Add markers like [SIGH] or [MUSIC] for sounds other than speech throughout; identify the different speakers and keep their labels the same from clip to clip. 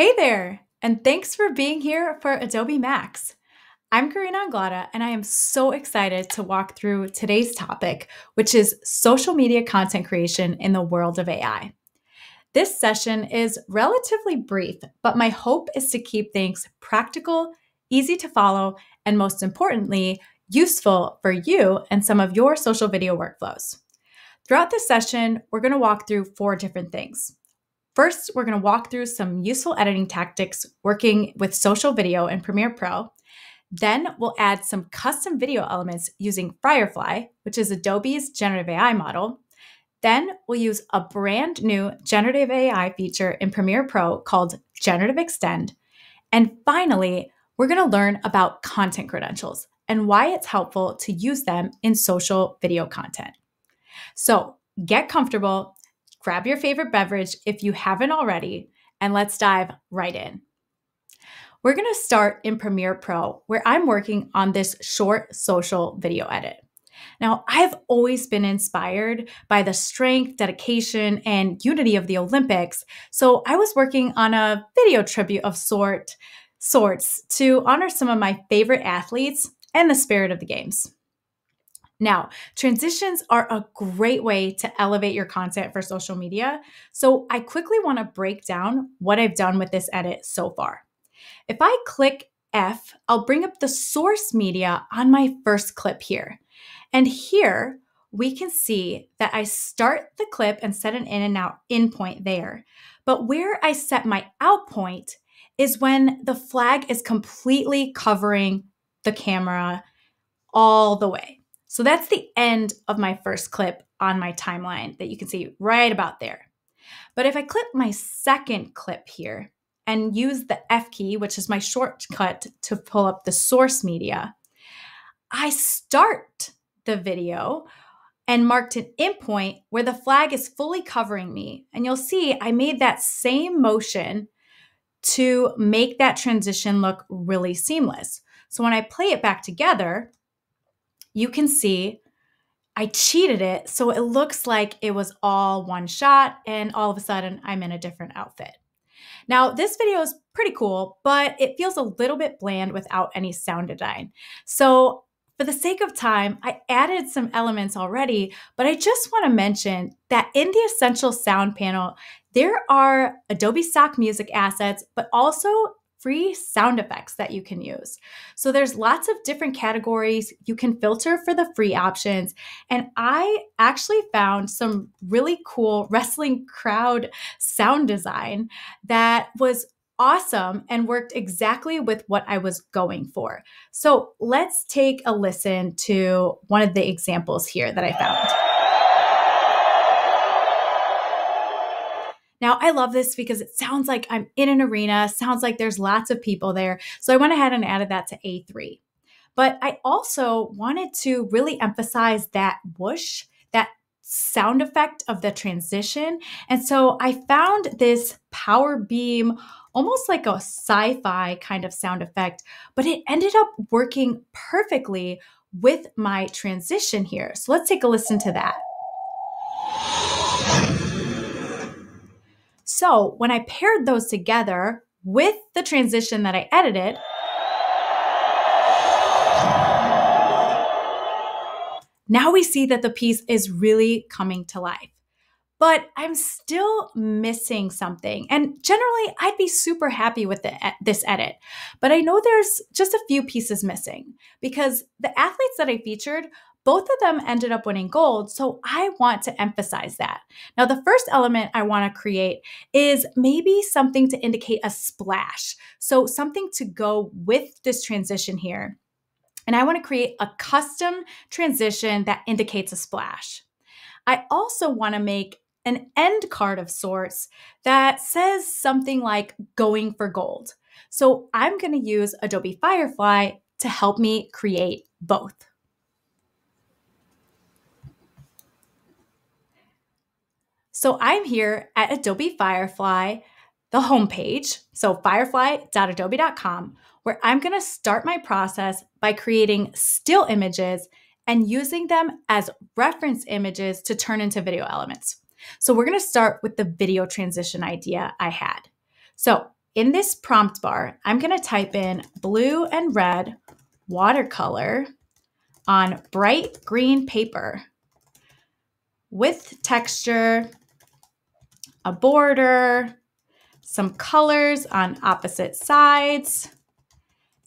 Speaker 1: Hey there, and thanks for being here for Adobe Max. I'm Karina Anglada, and I am so excited to walk through today's topic, which is social media content creation in the world of AI. This session is relatively brief, but my hope is to keep things practical, easy to follow, and most importantly, useful for you and some of your social video workflows. Throughout this session, we're going to walk through four different things. First, we're going to walk through some useful editing tactics working with social video in Premiere Pro. Then we'll add some custom video elements using Firefly, which is Adobe's generative AI model. Then we'll use a brand new generative AI feature in Premiere Pro called Generative Extend. And finally, we're going to learn about content credentials and why it's helpful to use them in social video content. So get comfortable, grab your favorite beverage if you haven't already, and let's dive right in. We're going to start in Premiere Pro, where I'm working on this short social video edit. Now, I've always been inspired by the strength, dedication, and unity of the Olympics, so I was working on a video tribute of sort sorts to honor some of my favorite athletes and the spirit of the games. Now, transitions are a great way to elevate your content for social media. So, I quickly want to break down what I've done with this edit so far. If I click F, I'll bring up the source media on my first clip here. And here we can see that I start the clip and set an in and out in point there. But where I set my out point is when the flag is completely covering the camera all the way. So that's the end of my first clip on my timeline that you can see right about there. But if I clip my second clip here and use the F key, which is my shortcut to pull up the source media, I start the video and marked an endpoint where the flag is fully covering me. And you'll see I made that same motion to make that transition look really seamless. So when I play it back together, you can see I cheated it so it looks like it was all one shot and all of a sudden I'm in a different outfit. Now, this video is pretty cool, but it feels a little bit bland without any sound design. So, for the sake of time, I added some elements already, but I just want to mention that in the Essential Sound panel, there are Adobe Stock Music assets, but also free sound effects that you can use. So there's lots of different categories. You can filter for the free options. And I actually found some really cool wrestling crowd sound design that was awesome and worked exactly with what I was going for. So let's take a listen to one of the examples here that I found. Now, I love this because it sounds like I'm in an arena, sounds like there's lots of people there. So I went ahead and added that to A3. But I also wanted to really emphasize that whoosh, that sound effect of the transition. And so I found this power beam, almost like a sci fi kind of sound effect, but it ended up working perfectly with my transition here. So let's take a listen to that. So when I paired those together with the transition that I edited, now we see that the piece is really coming to life. But I'm still missing something. And generally, I'd be super happy with the, this edit. But I know there's just a few pieces missing because the athletes that I featured both of them ended up winning gold. So I want to emphasize that. Now, the first element I want to create is maybe something to indicate a splash. So something to go with this transition here. And I want to create a custom transition that indicates a splash. I also want to make an end card of sorts that says something like going for gold. So I'm going to use Adobe Firefly to help me create both. So I'm here at Adobe Firefly, the homepage, so firefly.adobe.com, where I'm going to start my process by creating still images and using them as reference images to turn into video elements. So we're going to start with the video transition idea I had. So in this prompt bar, I'm going to type in blue and red watercolor on bright green paper with texture, a border, some colors on opposite sides,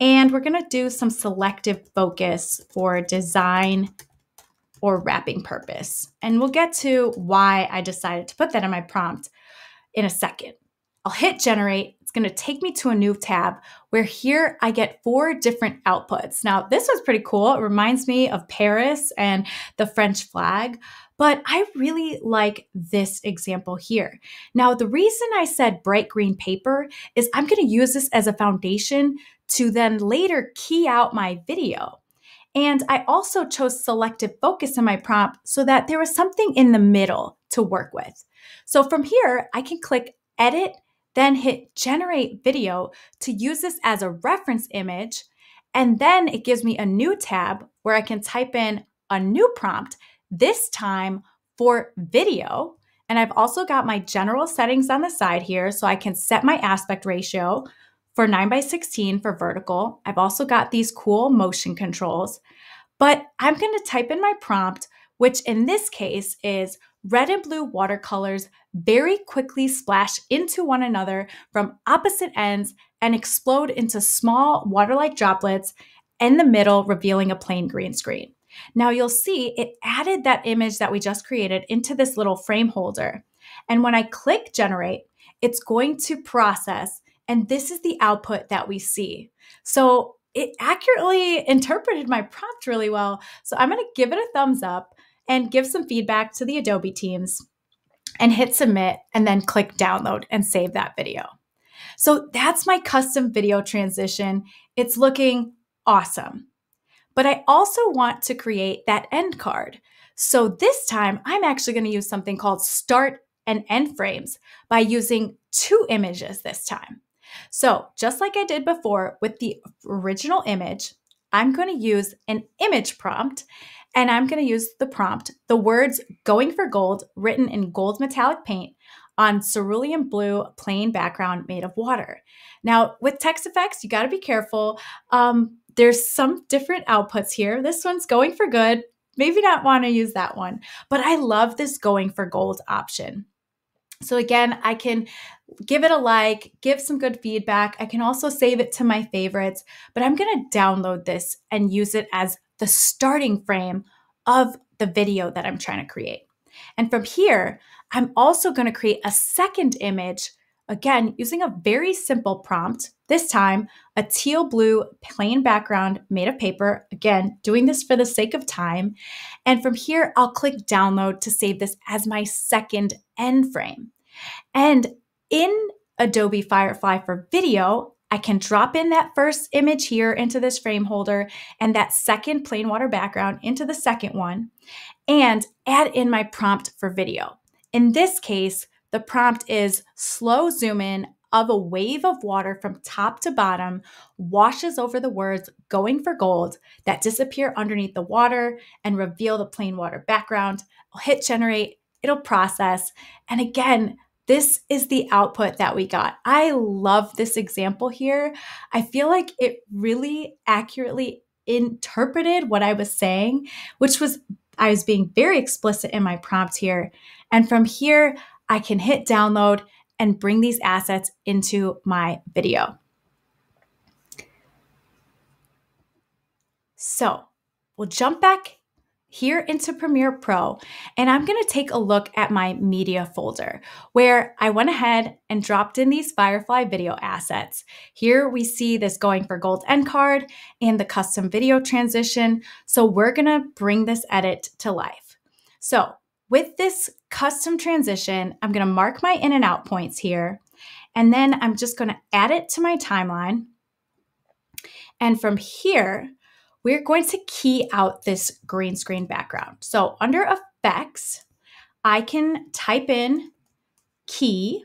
Speaker 1: and we're going to do some selective focus for design or wrapping purpose. And we'll get to why I decided to put that in my prompt in a second. I'll hit generate. It's going to take me to a new tab where here I get four different outputs. Now, this was pretty cool. It reminds me of Paris and the French flag, but I really like this example here. Now, the reason I said bright green paper is I'm going to use this as a foundation to then later key out my video. And I also chose selective focus in my prompt so that there was something in the middle to work with. So from here, I can click edit then hit generate video to use this as a reference image. And then it gives me a new tab where I can type in a new prompt, this time for video. And I've also got my general settings on the side here so I can set my aspect ratio for 9 by 16 for vertical. I've also got these cool motion controls. But I'm going to type in my prompt, which in this case is red and blue watercolors very quickly splash into one another from opposite ends and explode into small water like droplets in the middle, revealing a plain green screen. Now you'll see it added that image that we just created into this little frame holder. And when I click generate, it's going to process, and this is the output that we see. So it accurately interpreted my prompt really well. So I'm going to give it a thumbs up and give some feedback to the Adobe teams and hit submit and then click download and save that video. So that's my custom video transition. It's looking awesome. But I also want to create that end card. So this time I'm actually going to use something called start and end frames by using two images this time. So just like I did before with the original image, I'm going to use an image prompt and I'm going to use the prompt, the words going for gold written in gold metallic paint on cerulean blue plain background made of water. Now, with text effects, you got to be careful. Um, there's some different outputs here. This one's going for good. Maybe not want to use that one, but I love this going for gold option. So again, I can give it a like, give some good feedback. I can also save it to my favorites, but I'm going to download this and use it as the starting frame of the video that I'm trying to create. And from here, I'm also going to create a second image, again, using a very simple prompt. This time, a teal blue plain background made of paper. Again, doing this for the sake of time. And from here, I'll click download to save this as my second end frame. And in Adobe Firefly for video, I can drop in that first image here into this frame holder and that second plain water background into the second one and add in my prompt for video. In this case, the prompt is slow zoom in of a wave of water from top to bottom washes over the words going for gold that disappear underneath the water and reveal the plain water background. I'll hit generate, it'll process. And again, this is the output that we got. I love this example here. I feel like it really accurately interpreted what I was saying, which was I was being very explicit in my prompt here. And from here, I can hit download and bring these assets into my video. So we'll jump back here into Premiere Pro, and I'm going to take a look at my media folder where I went ahead and dropped in these Firefly video assets. Here we see this going for gold end card and the custom video transition. So we're going to bring this edit to life. So with this custom transition, I'm going to mark my in and out points here, and then I'm just going to add it to my timeline. And from here, we're going to key out this green screen background. So under effects, I can type in key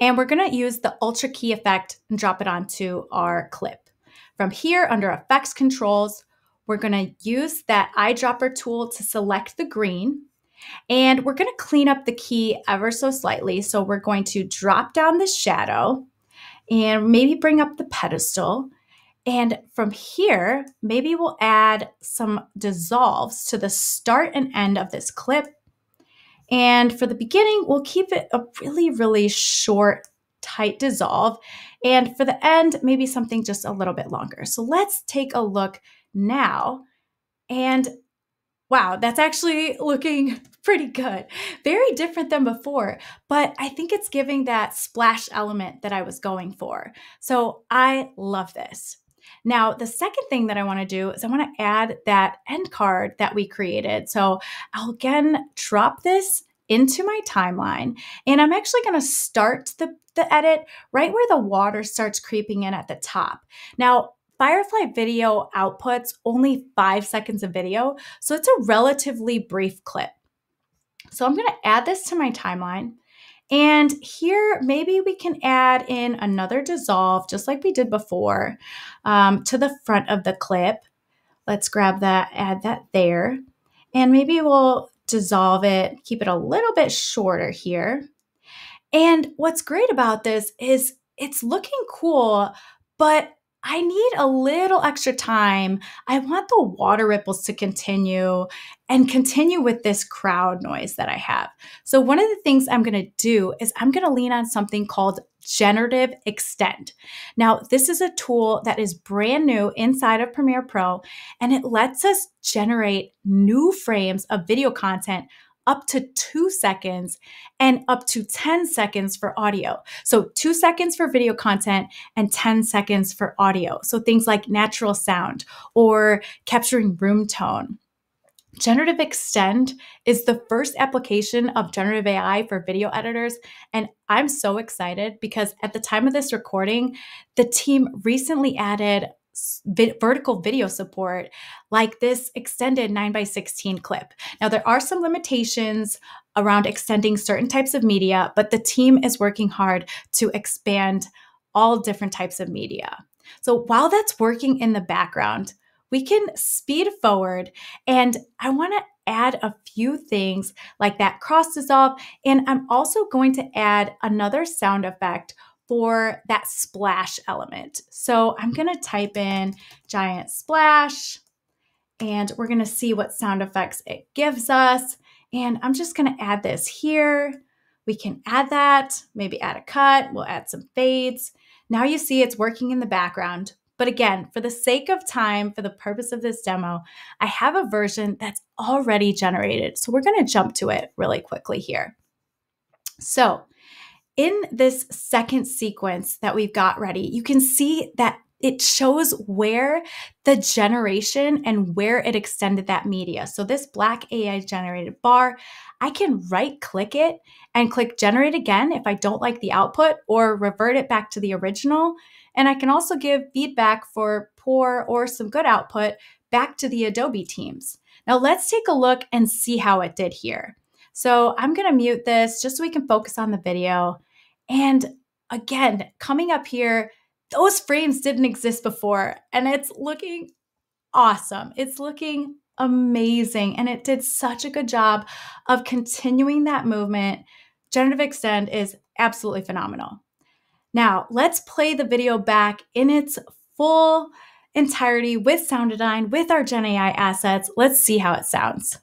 Speaker 1: and we're going to use the ultra key effect and drop it onto our clip. From here under effects controls, we're going to use that eyedropper tool to select the green and we're going to clean up the key ever so slightly. So we're going to drop down the shadow and maybe bring up the pedestal. And from here, maybe we'll add some dissolves to the start and end of this clip. And for the beginning, we'll keep it a really, really short, tight dissolve. And for the end, maybe something just a little bit longer. So let's take a look now. And wow, that's actually looking [LAUGHS] pretty good. Very different than before, but I think it's giving that splash element that I was going for. So I love this. Now, the second thing that I want to do is I want to add that end card that we created. So I'll again drop this into my timeline and I'm actually going to start the, the edit right where the water starts creeping in at the top. Now, Firefly video outputs only five seconds of video, so it's a relatively brief clip. So I'm going to add this to my timeline. And here, maybe we can add in another dissolve, just like we did before, um, to the front of the clip. Let's grab that, add that there. And maybe we'll dissolve it, keep it a little bit shorter here. And what's great about this is it's looking cool, but I need a little extra time. I want the water ripples to continue and continue with this crowd noise that I have. So, one of the things I'm going to do is I'm going to lean on something called Generative Extend. Now, this is a tool that is brand new inside of Premiere Pro, and it lets us generate new frames of video content up to two seconds and up to 10 seconds for audio. So, two seconds for video content and 10 seconds for audio. So, things like natural sound or capturing room tone. Generative Extend is the first application of generative AI for video editors. And I'm so excited because at the time of this recording, the team recently added vertical video support like this extended 9 by 16 clip. Now, there are some limitations around extending certain types of media, but the team is working hard to expand all different types of media. So while that's working in the background, we can speed forward and I want to add a few things like that cross dissolve. And I'm also going to add another sound effect for that splash element. So I'm going to type in giant splash and we're going to see what sound effects it gives us. And I'm just going to add this here. We can add that, maybe add a cut, we'll add some fades. Now you see it's working in the background. But again, for the sake of time, for the purpose of this demo, I have a version that's already generated. So we're going to jump to it really quickly here. So in this second sequence that we've got ready, you can see that it shows where the generation and where it extended that media. So this black AI generated bar, I can right click it and click generate again if I don't like the output or revert it back to the original. And I can also give feedback for poor or some good output back to the Adobe teams. Now let's take a look and see how it did here. So I'm gonna mute this just so we can focus on the video. And again, coming up here, those frames didn't exist before, and it's looking awesome. It's looking amazing, and it did such a good job of continuing that movement. Generative Extend is absolutely phenomenal. Now, let's play the video back in its full entirety with sound design, with our Gen AI assets. Let's see how it sounds.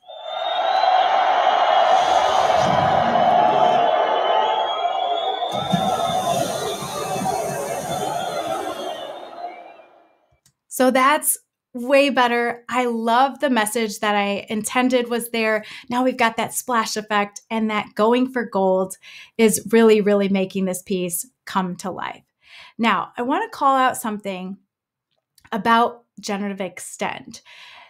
Speaker 1: So that's way better. I love the message that I intended was there. Now we've got that splash effect, and that going for gold is really, really making this piece come to life. Now, I want to call out something about generative extend.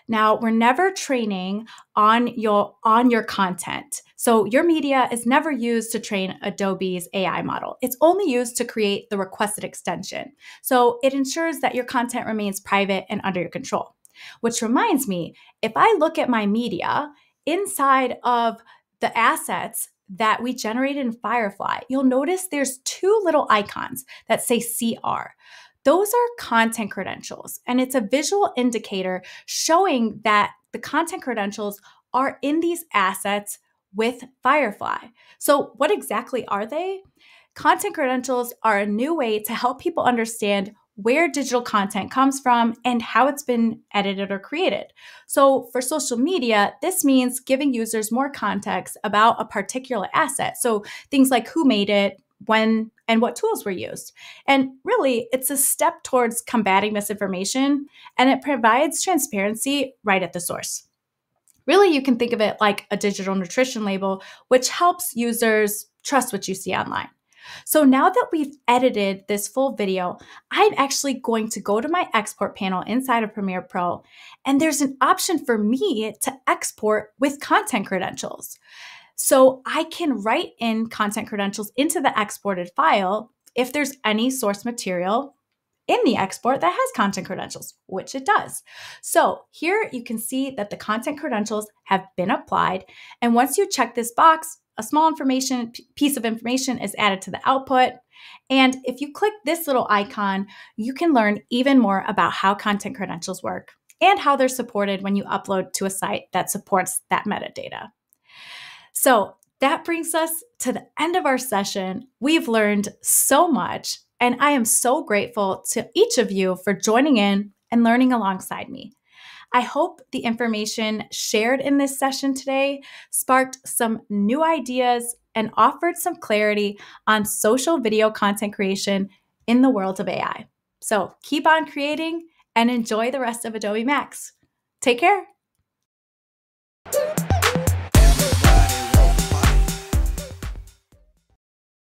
Speaker 1: Now, we're never training on your on your content. So your media is never used to train Adobe's AI model. It's only used to create the requested extension. So it ensures that your content remains private and under your control. Which reminds me, if I look at my media inside of the assets that we generated in Firefly, you'll notice there's two little icons that say CR. Those are content credentials, and it's a visual indicator showing that the content credentials are in these assets with Firefly. So, what exactly are they? content credentials are a new way to help people understand where digital content comes from and how it's been edited or created. So, for social media, this means giving users more context about a particular asset. So, things like who made it, when, and what tools were used. And really, it's a step towards combating misinformation and it provides transparency right at the source. Really, you can think of it like a digital nutrition label, which helps users trust what you see online. So now that we've edited this full video, I'm actually going to go to my export panel inside of Premiere Pro, and there's an option for me to export with content credentials. So I can write in content credentials into the exported file if there's any source material in the export that has content credentials, which it does. So here you can see that the content credentials have been applied. And once you check this box, a small information piece of information is added to the output. And if you click this little icon, you can learn even more about how content credentials work and how they're supported when you upload to a site that supports that metadata. So that brings us to the end of our session. We've learned so much, and I am so grateful to each of you for joining in and learning alongside me. I hope the information shared in this session today sparked some new ideas and offered some clarity on social video content creation in the world of AI. So keep on creating and enjoy the rest of Adobe Max. Take care.